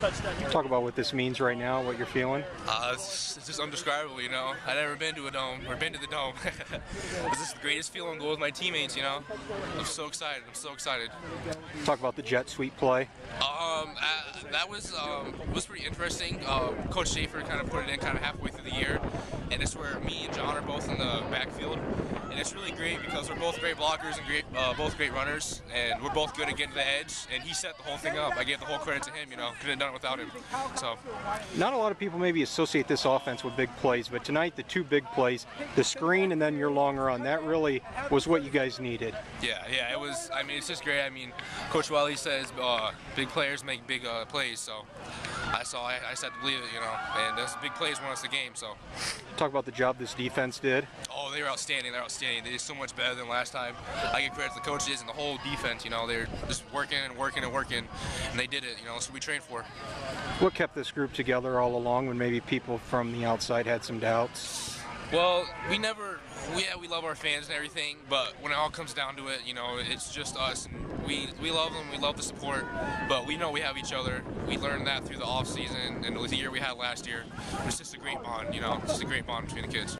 Talk about what this means right now, what you're feeling. Uh, it's, it's just undescribable, you know. I've never been to a dome or been to the dome. it's just the greatest feeling go with my teammates, you know. I'm so excited. I'm so excited. Talk about the jet sweep play. Um, uh, that was um, was pretty interesting. Um, Coach Schaefer kind of put it in kind of halfway through the year, and it's where me and John are both in the backfield, and it's really great because we're both great blockers and great, uh, both great runners, and we're both good at getting to the edge. And he set the whole thing up. I gave the whole credit to him. You know, couldn't have done it without him. So, Not a lot of people maybe associate this offense with big plays, but tonight the two big plays, the screen and then your long run, that really was what you guys needed. yeah, yeah, it was. I mean, it's just great. I mean, Coach Welly says uh, big players make big uh, plays. So, I saw. I, I just had to believe it. You know, and those big plays won us the game. So. Talk about the job this defense did. Oh, they were outstanding. They're outstanding. They did so much better than last time. I give credit to the coaches and the whole defense. You know, they're just working and working and working, and they did it. You know, that's what we trained for. What kept this group together all along when maybe people from the outside had some doubts? Well, we never, we, yeah, we love our fans and everything, but when it all comes down to it, you know, it's just us. And we, we love them, we love the support, but we know we have each other. We learned that through the off season and the year we had last year. It's just a great bond, you know, it's just a great bond between the kids.